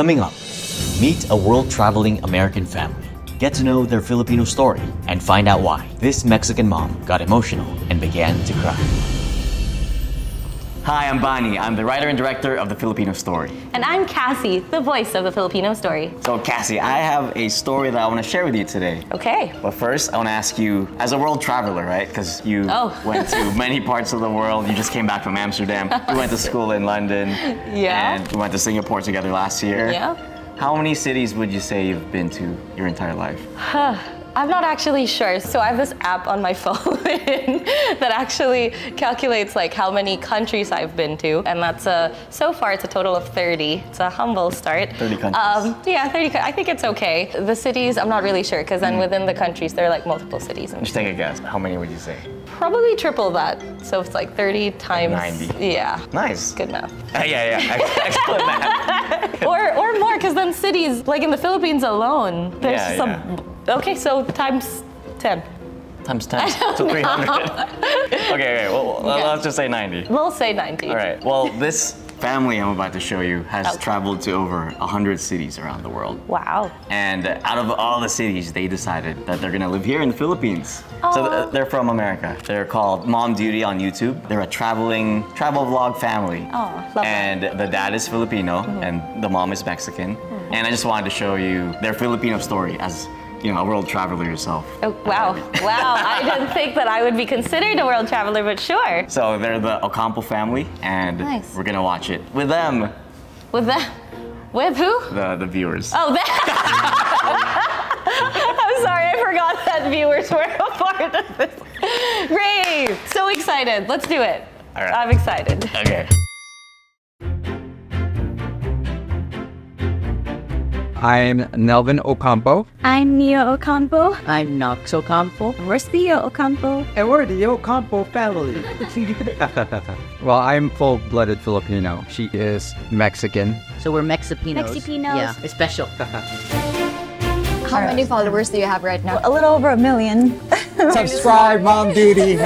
Coming up, meet a world traveling American family. Get to know their Filipino story and find out why this Mexican mom got emotional and began to cry. Hi, I'm Bani. I'm the writer and director of The Filipino Story. And I'm Cassie, the voice of the Filipino story. So, Cassie, I have a story that I want to share with you today. Okay. But first, I want to ask you, as a world traveler, right? Because you Oh. went to many parts of the world. You just came back from Amsterdam. We went to school in London. Yeah. And we went to Singapore together last year. Yeah. How many cities would you say you've been to your entire life? I'm not actually sure. So I have this app on my phone that actually calculates like how many countries I've been to, and that's a so far it's a total of 30. It's a humble start. 30 countries. Um, yeah, 30. I think it's okay. The cities, I'm not really sure, because then within the countries there are like multiple cities. Just take a guess. How many would you say? probably triple that. So it's like 30 times. 90. Yeah. Nice. Good math. Uh, yeah, yeah. Excellent math. or or more because then cities like in the Philippines alone there's Yeah, some yeah. Okay so times 10 Times 10. So 300. okay, okay. Well, well, Okay. let's just say 90. we'll say 90 All right. Well, this family I'm about to show you has Okay. traveled to over 100 cities around the world. wow And out of all the cities, they decided that they're gonna live here in the Philippines. So they're from America. They're called Mom Duty on YouTube. They're a traveling travel vlog family. Aw, love that. and the dad is Filipino mm-hmm. and the mom is Mexican. Mm-hmm. And I just wanted to show you their Filipino story as you know a world traveler yourself. oh, wow wow i didn't think that i would be considered a world traveler but sure So they're the Ocampo family, and Nice. we're gonna watch it with them, with them? with who the the viewers. oh that i'm sorry i forgot that viewers were a part of this great so excited let's do it All right. i'm excited Okay. I'm Nelvin Ocampo. I'm Nia Ocampo. I'm Knox Ocampo. We're Thea Ocampo. And we're the Ocampo family. well, I'm full-blooded Filipino. She is Mexican. So we're Mexipinos. Mexipinos. Yeah, we're special. How many followers do you have right now? A little over a million. Subscribe, Mom Duty.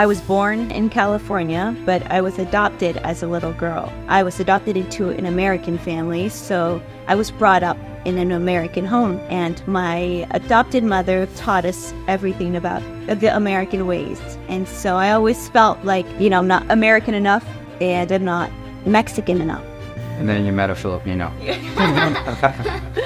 I was born in California, but I was adopted as a little girl. I was adopted into an American family, so I was brought up in an American home, and my adopted mother taught us everything about the American ways. And so I always felt like, you know, I'm not American enough and I'm not Mexican enough. and then you met a Filipino.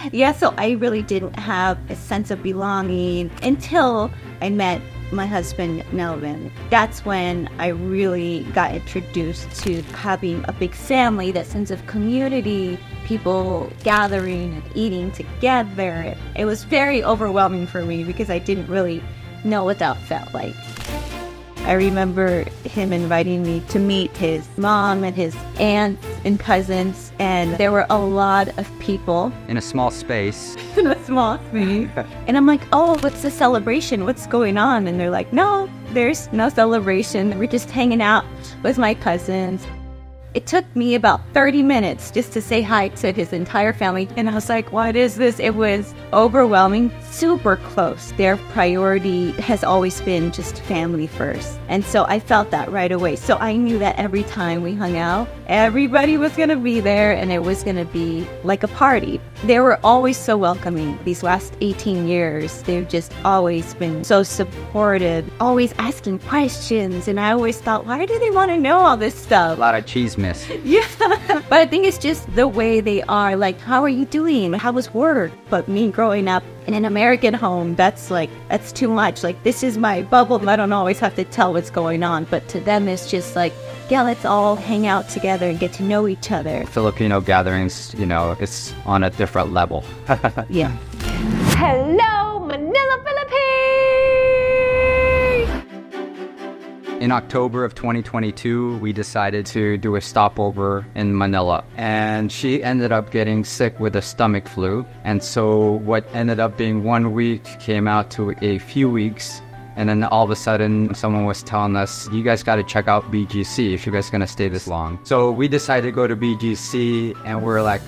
Yeah, so I really didn't have a sense of belonging until I met my husband, Melvin. That's when I really got introduced to having a big family, that sense of community, people gathering and eating together. It was very overwhelming for me because I didn't really know what that felt like. I remember him inviting me to meet his mom and his aunts and cousins, and there were a lot of people In a small space. in a small space. And I'm like, oh, what's the celebration? What's going on? And they're like, no, there's no celebration. We're just hanging out with my cousins. It took me about 30 minutes just to say hi to his entire family. And I was like, what is this? It was overwhelming, super close. Their priority has always been just family first. And so I felt that right away. So I knew that every time we hung out, everybody was going to be there and it was going to be like a party. They were always so welcoming. These last 18 years, they've just always been so supportive, always asking questions. And I always thought, why do they want to know all this stuff? A lot of cheese miss. Yeah. but I think it's just the way they are. Like, how are you doing? How was work? But me growing up in an American home, that's like, that's too much. Like, this is my bubble. I don't always have to tell what's going on. But to them, it's just like, yeah, let's all hang out together and get to know each other. Filipino gatherings, you know, it's on a different level. Yeah. Hello, In October of 2022, we decided to do a stopover in Manila. And she ended up getting sick with a stomach flu. And so, what ended up being one week came out to a few weeks. And then all of a sudden, someone was telling us, you guys got to check out BGC if you guys going to stay this long. So, we decided to go to BGC, and we're like,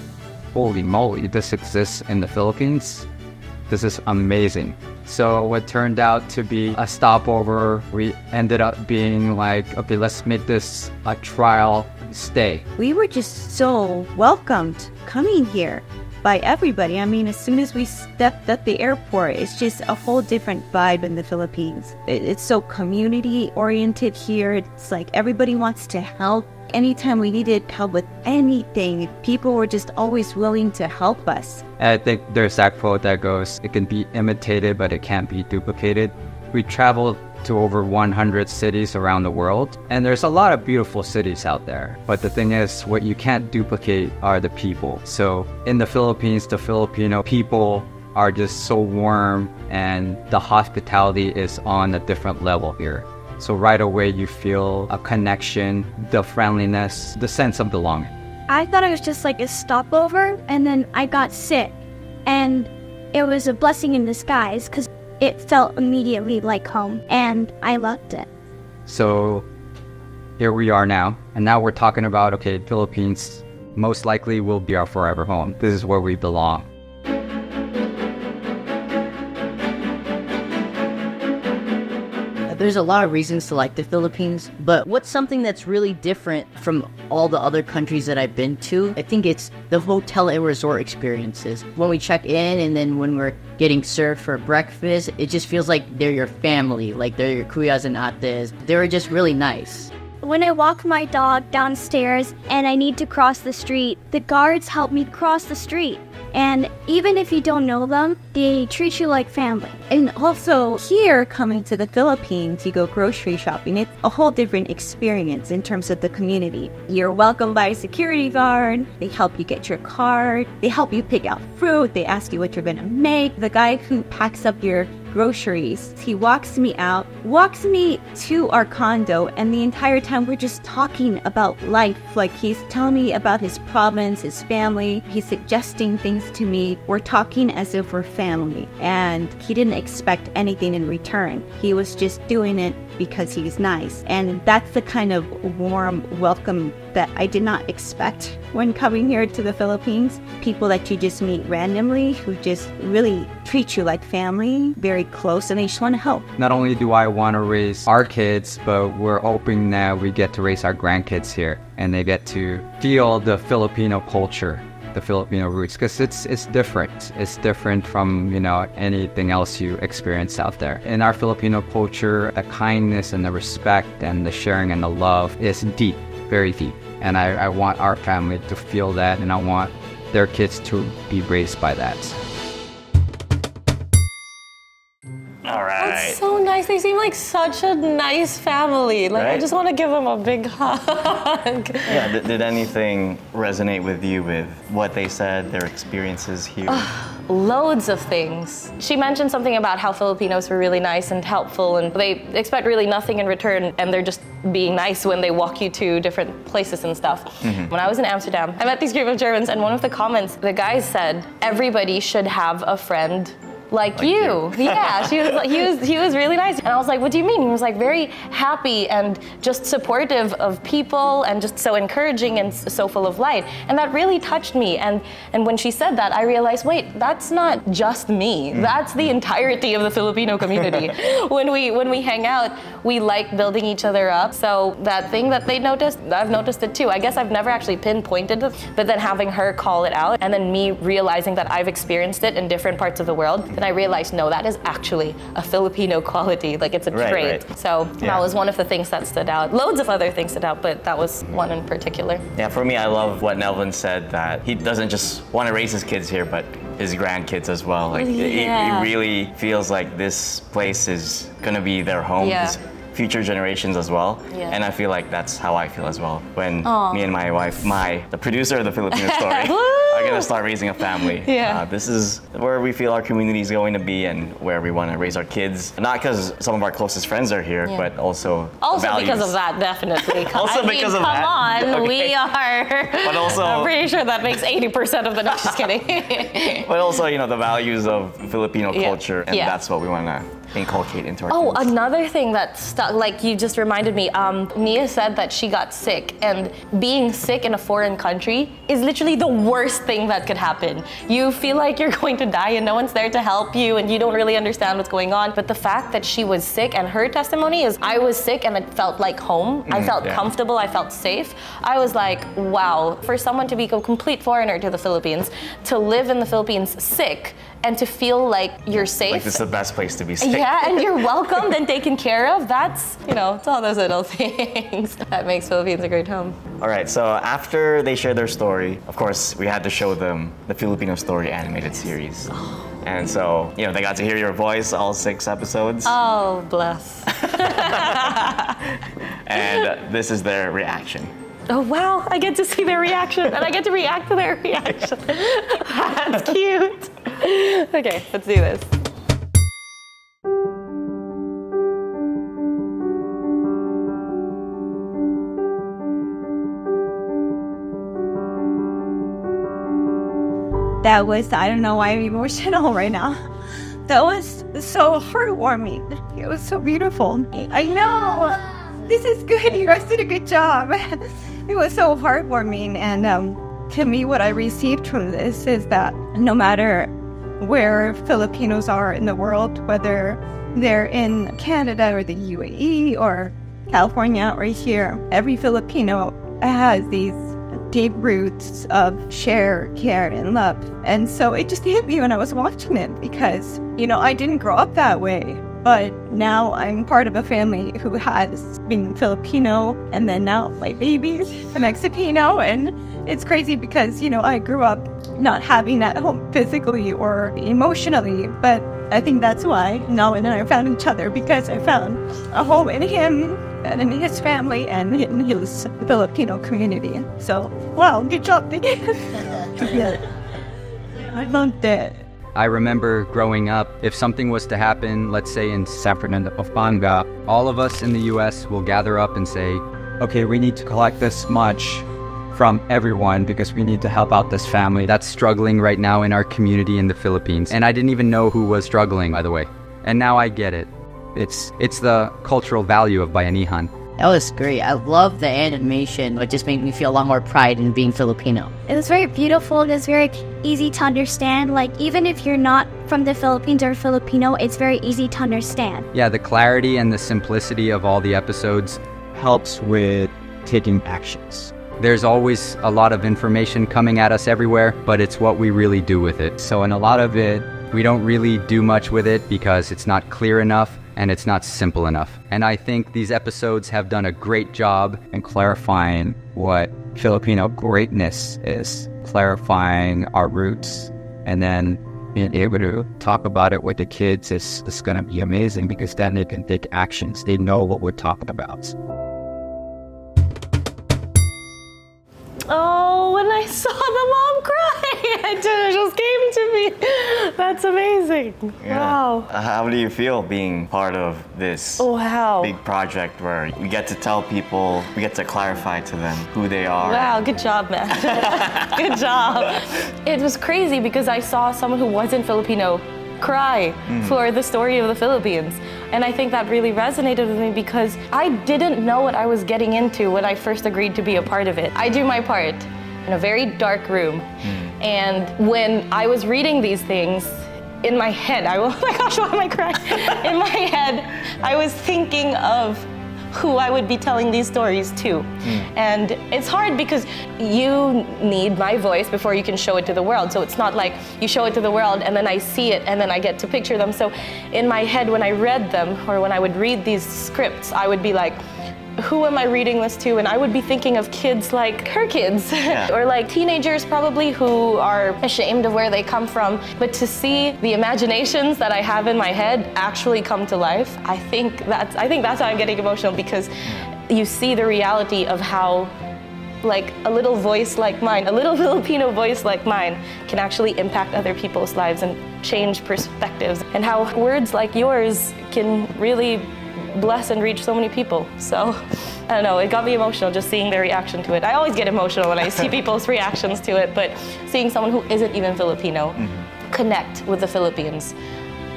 holy moly, this exists in the Philippines. This is amazing. So what turned out to be a stopover, we ended up being like, okay, let's make this a trial stay. We were just so welcomed coming here by everybody. I mean, as soon as we stepped at the airport, it's just a whole different vibe in the Philippines. It's so community oriented here. It's like everybody wants to help. Anytime we needed help with anything, people were just always willing to help us. I think there's that quote that goes, it can be imitated, but it can't be duplicated. We traveled to over 100 cities around the world, and there's a lot of beautiful cities out there. But the thing is, what you can't duplicate are the people. So in the Philippines, the Filipino people are just so warm, and the hospitality is on a different level here. So right away, you feel a connection, the friendliness, the sense of belonging. I thought it was just like a stopover, and then I got sick. And it was a blessing in disguise because it felt immediately like home, and I loved it. So here we are now, and now we're talking about okay, Philippines most likely will be our forever home. This is where we belong. There's a lot of reasons to like the Philippines, but what's something that's really different from all the other countries that I've been to? I think it's the hotel and resort experiences. When we check in and then when we're getting served for breakfast, it just feels like they're your family, like they're your kuyas and ates. They're just really nice. When I walk my dog downstairs and I need to cross the street, the guards help me cross the street. And even if you don't know them, they treat you like family. And also, here coming to the Philippines, you go grocery shopping. It's a whole different experience in terms of the community. You're welcomed by a security guard. They help you get your card. They help you pick out fruit. They ask you what you're gonna make. The guy who packs up your groceries. He walks me out, walks me to our condo, and the entire time we're just talking about life. Like he's telling me about his problems, his family. He's suggesting things to me. We're talking as if we're family. And he didn't expect anything in return. He was just doing it because he's nice. And that's the kind of warm welcome that I did not expect when coming here to the Philippines. People that you just meet randomly who just really treat you like family, very close, and they just want to help. Not only do I want to raise our kids, but we're hoping that we get to raise our grandkids here and they get to feel the Filipino culture the Filipino roots because it's it's different. It's different from you know anything else you experience out there. In our Filipino culture, the kindness and the respect and the sharing and the love is deep, very deep. And I, I want our family to feel that, and I want their kids to be raised by that. Right. So nice. They seem like such a nice family. Like I just want to give them a big hug. Yeah, did, did anything resonate with you with what they said, their experiences here? Loads of things. She mentioned something about how Filipinos were really nice and helpful, and they expect really nothing in return, and they're just being nice when they walk you to different places and stuff. Mm-hmm. When I was in Amsterdam, I met these group of Germans, and one of the comments, the guy said, everybody should have a friend like, you. yeah, she was he was he was really nice. And I was like, what do you mean? He was like very happy and just supportive of people and just so encouraging and so full of light. And that really touched me. And and when she said that, I realized, wait, that's not just me. Mm. That's the entirety of the Filipino community. when we when we hang out, we like building each other up. So that thing that they noticed, I've noticed it too. I guess I've never actually pinpointed it, but then having her call it out and then me realizing that I've experienced it in different parts of the world, then I realized no, that is actually a Filipino quality. Like it's a Right, trait. right. So Yeah. that was one of the things that stood out. Loads of other things stood out, but that was one in particular. Yeah, for me, I love what Nelvin said that he doesn't just want to raise his kids here, but his grandkids as well. Like, he, he Yeah. really feels like this place is going to be their home. Yeah. future generations as well. Yeah. And I feel like that's how I feel as well. When me and my wife, my the producer of the Filipino story, are gonna start raising a family. Yeah. Uh, this is where we feel our community is going to be and where we want to raise our kids. Not because some of our closest friends are here, Yeah. but also Also because of that, definitely. Also I mean, because of come that. on, Okay. we are. But also- I'm pretty sure that makes 80% of the. No, just kidding. But also, you know, the values of Filipino Yeah. culture, and Yeah. that's what we want to inculcate into our Oh, kids? another thing that stuck, like you just reminded me. Um, Nia said that she got sick, and being sick in a foreign country is literally the worst thing that could happen. You feel like you're going to die, and no one's there to help you, and you don't really understand what's going on. But the fact that she was sick, and her testimony is, I was sick, and it felt like home. I mm, felt yeah. comfortable. I felt safe. I was like, wow, for someone to be a complete foreigner to the Philippines, to live in the Philippines sick, and to feel like you're safe. like this is the best place to be safe. Yeah, and you're welcomed and taken care of. That's, you know, it's all those little things that makes Philippines a great home. All right, so after they shared their story, of course, we had to show them the Filipino Story animated series. Oh. And so, you know, they got to hear your voice all six episodes. Oh, bless. and this is their reaction. Oh, wow, I get to see their reaction and I get to react to their reaction. That's cute. Okay, let's do this. That was, I don't know why I'm emotional right now. That was so heartwarming. It was so beautiful. I know. This is good. You guys did a good job. It was so heartwarming. And um, to me, what I received from this is that no matter where Filipinos are in the world, whether they're in Canada or the UAE or California or here, every Filipino has these deep roots of share, care, and love. And so it just hit me when I was watching it because, you know, I didn't grow up that way. But now I'm part of a family who has been Filipino, and then now my baby's a Mexicano. And it's crazy because, you know, I grew up not having that home physically or emotionally, but I think that's why Noah and I found each other because I found a home in him and in his family and in his Filipino community. So, wow, good job, yeah. I loved it. I remember growing up, if something was to happen, let's say in San Fernando, Pampanga, all of us in the US will gather up and say, okay, we need to collect this much from everyone because we need to help out this family. that's struggling right now in our community in the Philippines. And I didn't even know who was struggling, by the way. And now I get it. It's it's the cultural value of Bayanihan. That was great. I love the animation. It just made me feel a lot more pride in being Filipino. It was very beautiful. It was very easy to understand. Like, even if you're not from the Philippines or Filipino, it's very easy to understand. Yeah, the clarity and the simplicity of all the episodes. Helps with taking actions. There's always a lot of information coming at us everywhere, but it's what we really do with it. So, in a lot of it, We don't really do much with it because it's not clear enough and it's not simple enough. And I think these episodes have done a great job in clarifying what Filipino greatness is, clarifying our roots, and then being able to talk about it with the kids is, is going to be amazing because then they can take actions. They know what we're talking about. Oh, when I saw the mom cry, it just came to me. That's amazing. Yeah. Wow. Uh, How do you feel being part of this Oh Wow. big project where we get to tell people, we get to clarify to them who they are? Wow, good job, man. good job. It was crazy because I saw someone who wasn't Filipino cry hmm. for the story of the Philippines. And I think that really resonated with me because I didn't know what I was getting into when I first agreed to be a part of it. I do my part in a very dark room. Hmm. And when I was reading these things, in my head, I oh my gosh, why am I crying? in my head, I was thinking of who I would be telling these stories to. Hmm. And it's hard because you need my voice before you can show it to the world. So it's not like you show it to the world and then I see it and then I get to picture them. So in my head, when I read them or when I would read these scripts, I would be like, who am I reading this to? And I would be thinking of kids like her kids, or like teenagers probably who are ashamed of where they come from. But to see the imaginations that I have in my head actually come to life, I think that's I think that's why I'm getting emotional because you see the reality of how like a little voice like mine, a little Filipino voice like mine, can actually impact other people's lives and change perspectives, and how words like yours can really bless and reach so many people. So, I don't know, it got me emotional just seeing their reaction to it. I always get emotional when I see people's reactions to it, but seeing someone who isn't even Filipino mm-hmm. connect with the Philippines,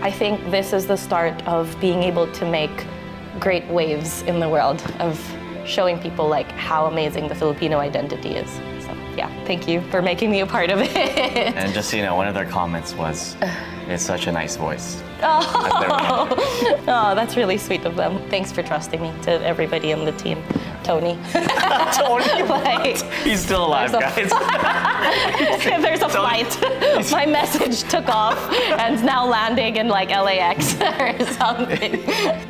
I think this is the start of being able to make great waves in the world of showing people like how amazing the Filipino identity is. So yeah, thank you for making me a part of it. And just so you know, one of their comments was, "It's such a nice voice." Oh, oh, that's really sweet of them. Thanks for trusting me to everybody on the team. Tony. Tony, like, He's still alive, There's a- guys. there's a flight, my message took off and is now landing in like LAX or something.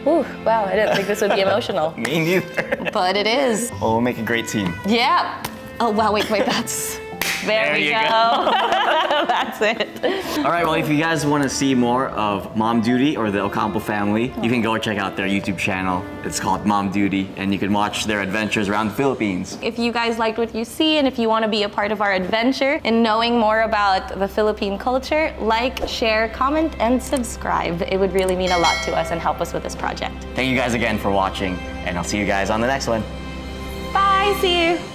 Ooh, wow, I didn't think this would be emotional. Me neither. But it is. Well, we'll make a great team. Yeah. Oh, wow, wait, wait, that's. There, There we you go. go. that's it. All right, well, if you guys want to see more of Mom Duty or the Ocampo family, you can go check out their YouTube channel. It's called Mom Duty, and you can watch their adventures around the Philippines. If you guys liked what you see and if you want to be a part of our adventure in knowing more about the Philippine culture, like, share, comment, and subscribe. It would really mean a lot to us and help us with this project. Thank you guys again for watching, and I'll see you guys on the next one. Bye, see you.